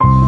you